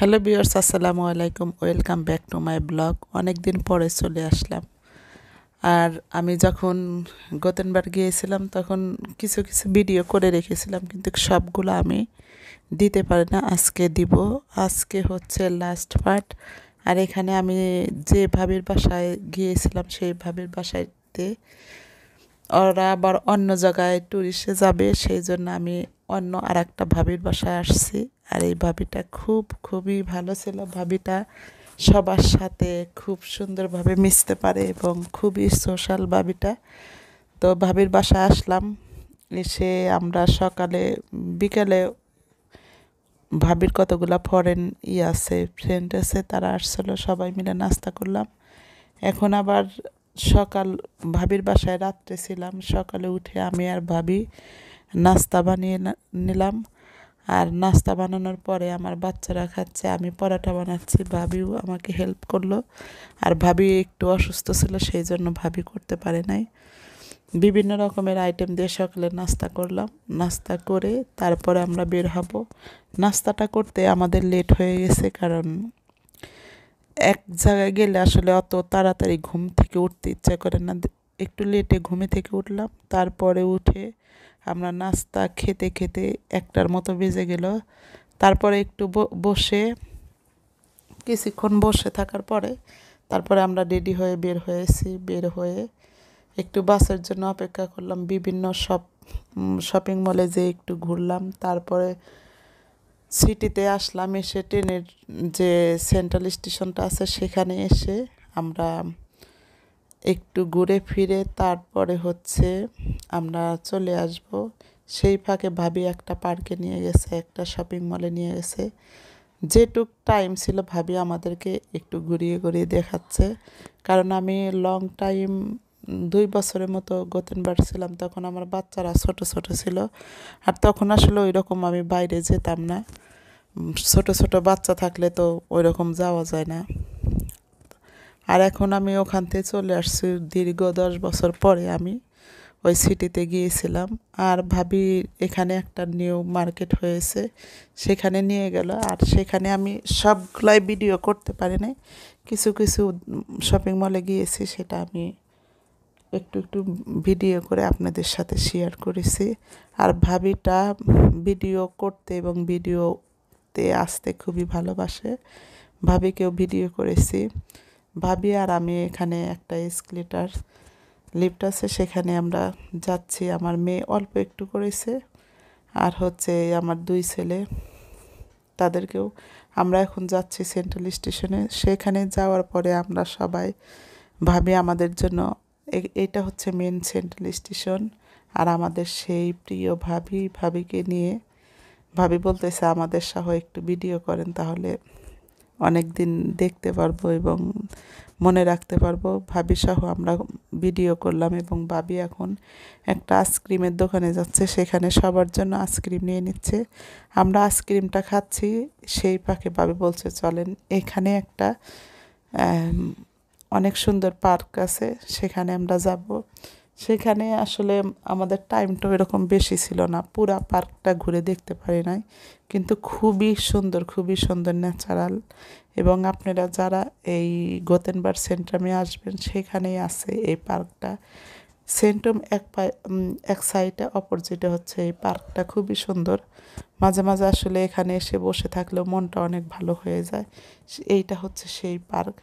Hello viewers আসসালামু আলাইকুম। Welcome back to my blog. অনেক দিন পরে চলে আসলাম। আর আমি যখন গতেনবার গিয়েছিলাম, তখন কিছু কিছু ভিডিও করে রেখেছিলাম, কিন্তু সবগুলো আমি দিতে পারি না, আজকে দিব। আজকে হচ্ছে লাস্ট পার্ট আর এখানে আমি যে ভাবির বাসায় গিয়েছিলাম, সেই ভাবির বাসায়তে ওরা আবার অন্য জায়গায় ট্যুরিস্টে যাবে, সেই জন্য আমি অন্য আর একটা ভাবির বাসায় আসছি। আর এই ভাবিটা খুব, খুবই ভালো ছিল। ভাবিটা সবার সাথে খুব সুন্দরভাবে মিশতে পারে এবং খুবই সোশ্যাল ভাবিটা। তো ভাবির বাসায় আসলাম। এসে আমরা সকালে, বিকেলে ভাবির কতগুলা ফরেন ই আছে ফ্রেন্ড আছে, তারা আসছিল, সবাই মিলে নাস্তা করলাম। এখন আবার সকাল, ভাবির বাসায় রাত্রে ছিলাম। সকালে উঠে আমি আর ভাবি নাস্তা বানিয়ে নিলাম। আর নাস্তা বানানোর পরে আমার বাচ্চারা খাচ্ছে, আমি পরাটা বানাচ্ছি, ভাবিও আমাকে হেল্প করল। আর ভাবি একটু অসুস্থ ছিল, সেই জন্য ভাবি করতে পারে নাই। বিভিন্ন রকমের আইটেম দিয়ে সকালে নাস্তা করলাম। নাস্তা করে তারপরে আমরা বের হব। নাস্তাটা করতে আমাদের লেট হয়ে গেছে, কারণ এক জায়গায় গেলে আসলে অত তাড়াতাড়ি ঘুম থেকে উঠতে ইচ্ছা করে না। একটু লেটে ঘুমে থেকে উঠলাম। তারপরে উঠে আমরা নাস্তা খেতে খেতে একটার মতো বেজে গেল। তারপরে একটু বসে কিছুক্ষণ বসে থাকার পরে তারপরে আমরা রেডি হয়ে বের হয়েছি। বের হয়ে একটু বাসের জন্য অপেক্ষা করলাম। বিভিন্ন শপ শপিং মলে যে একটু ঘুরলাম। তারপরে সিটিতে আসলাম। এসে ট্রেনের যে সেন্ট্রাল স্টেশনটা আছে, সেখানে এসে আমরা একটু ঘুরে ফিরে তারপরে হচ্ছে আমরা চলে আসব। সেই ফাঁকে ভাবি একটা পার্কে নিয়ে গেছে, একটা শপিং মলে নিয়ে গেছে। যেটুক টাইম ছিল ভাবি আমাদেরকে একটু ঘুরিয়ে ঘুরিয়ে দেখাচ্ছে। কারণ আমি লং টাইম দুই বছরের মতো গতেনবার ছিলাম, তখন আমার বাচ্চারা ছোট ছোট ছিল। আর তখন আসলে ওই রকম আমি বাইরে যেতাম না। ছোট ছোট বাচ্চা থাকলে তো ওই রকম যাওয়া যায় না। আর এখন আমি ওখান থেকে চলে আসছি দীর্ঘ দশ বছর পরে আমি ওই সিটিতে গিয়েছিলাম। আর ভাবি এখানে একটা নিউ মার্কেট হয়েছে, সেখানে নিয়ে গেল। আর সেখানে আমি সবগুলাই ভিডিও করতে পারি নাই। কিছু কিছু শপিং মলে গিয়েছি, সেটা আমি একটু একটু ভিডিও করে আপনাদের সাথে শেয়ার করেছি। আর ভাবিটা ভিডিও করতে এবং ভিডিওতে আসতে খুবই ভালোবাসে। ভাবিকেও ভিডিও করেছি। ভাবি আর আমি এখানে একটা এসকেলেটার লিফট আছে, সেখানে আমরা যাচ্ছি। আমার মেয়ে অল্প একটু করেছে আর হচ্ছে আমার দুই ছেলে, তাদেরকেও আমরা এখন যাচ্ছি সেন্ট্রাল স্টেশনে সেখানে যাওয়ার পরে আমরা সবাই ভাবি আমাদের জন্য এটা হচ্ছে মেন সেন্ট্রাল স্টেশন আর আমাদের সেই প্রিয় ভাবি, ভাবিকে নিয়ে, ভাবি বলতেছে আমাদের সহ একটু ভিডিও করেন, তাহলে অনেক দিন দেখতে পারব এবং মনে রাখতে পারব, ভাবি সহ আমরা ভিডিও করলাম এবং ভাবি এখন একটা আইসক্রিমের দোকানে যাচ্ছে, সেখানে সবার জন্য আইসক্রিম নিয়ে নিচ্ছে। আমরা আইসক্রিমটা খাচ্ছি, সেই পাখে ভাবি বলছে, চলেন এখানে একটা অনেক সুন্দর পার্ক আছে, সেখানে আমরা যাব। সেখানে আসলে আমাদের টাইমটা এরকম বেশি ছিল না। পুরা পার্কটা ঘুরে দেখতে পারি নাই। কিন্তু খুবই সুন্দর খুবই সুন্দর ন্যাচারাল এবং আপনারা যারা এই গোতেনবার সেন্ট্রামে আসবেন, সেখানেই আছে এই পার্কটা সেন্ট্রাম এক এক সাইডে অপোজিটে হচ্ছে এই পার্কটা খুবই সুন্দর। মাঝে মাঝে আসলে এখানে এসে বসে থাকলেও মনটা অনেক ভালো হয়ে যায়। এইটা হচ্ছে সেই পার্ক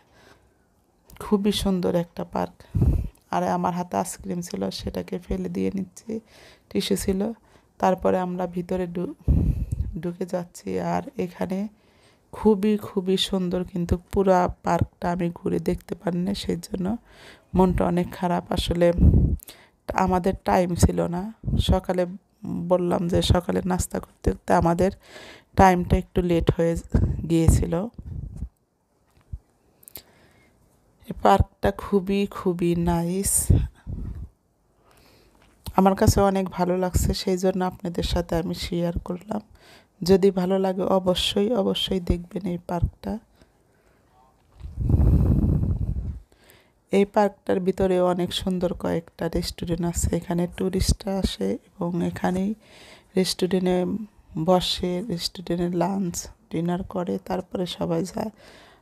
খুবই সুন্দর একটা পার্ক আর আমার হাতে আইসক্রিম ছিল, সেটাকে ফেলে দিয়ে নিচ্ছি, টিস্যু ছিল। তারপরে আমরা ভিতরে ঢুকে যাচ্ছি আর এখানে খুবই খুবই সুন্দর কিন্তু পুরা পার্কটা আমি ঘুরে দেখতে পারি না সেই জন্য মনটা অনেক খারাপ। আসলে আমাদের টাইম ছিল না। সকালে বললাম যে সকালে নাস্তা করতে করতে আমাদের টাইমটা একটু লেট হয়ে গিয়েছিল। এই পার্কটা খুবই খুবই নাইস আমার কাছে অনেক ভালো লাগছে, সেই জন্য আপনাদের সাথে আমি শেয়ার করলাম। যদি ভালো লাগে অবশ্যই অবশ্যই দেখবেন এই পার্কটা। এই পার্কটার ভিতরে অনেক সুন্দর কয়েকটা রেস্টুরেন্ট আছে। এখানে ট্যুরিস্টরা আসে এবং এখানেই রেস্টুরেন্টে বসে রেস্টুরেন্টে লাঞ্চ ডিনার করে, তারপরে সবাই যায়।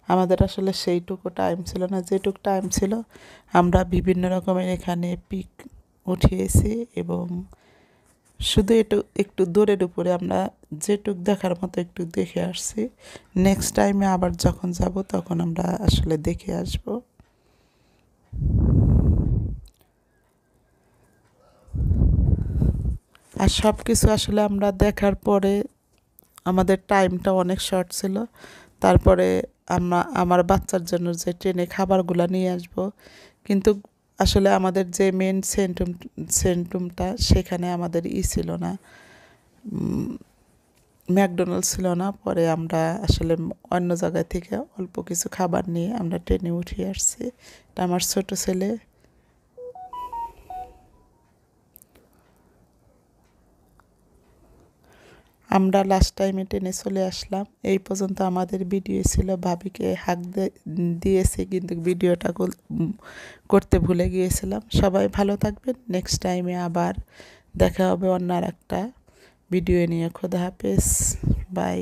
আমাদের আসলে সেইটুকু টাইম ছিল না। যেটুকু টাইম ছিল, আমরা বিভিন্ন রকমের এখানে পিক উঠিয়েছি এবং শুধু একটু একটু দূরের উপরে আমরা যেটুক দেখার মতো একটু দেখে আসছি। নেক্সট টাইমে আবার যখন যাব, তখন আমরা আসলে দেখে আসব। আর সব কিছু আসলে আমরা দেখার পরে আমাদের টাইমটা অনেক শর্ট ছিল। তারপরে আমরা, আমার বাচ্চার জন্য যে ট্রেনে খাবারগুলো নিয়ে আসব। কিন্তু আসলে আমাদের যে মেন সেন্টুম সেন্টুমটা সেখানে আমাদের ই ছিল না। ম্যাকডোনাল্ড ছিল না। পরে আমরা আসলে অন্য জায়গা থেকে অল্প কিছু খাবার নিয়ে আমরা ট্রেনে উঠে আসছি। এটা আমার ছোট ছেলে। আমরা লাস্ট টাইমে টেনে চলে আসলাম। এই পর্যন্ত আমাদের ভিডিও ছিল। ভাবিকে হাক দিয়েছে কিন্তু ভিডিওটা করতে ভুলে গিয়েছিলাম। সবাই ভালো থাকবেন। নেক্সট টাইমে আবার দেখা হবে অন্যার একটা ভিডিও নিয়ে। খোদা হাফেজ। বাই